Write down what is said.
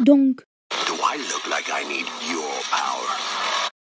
Donc, Do I look like I need you?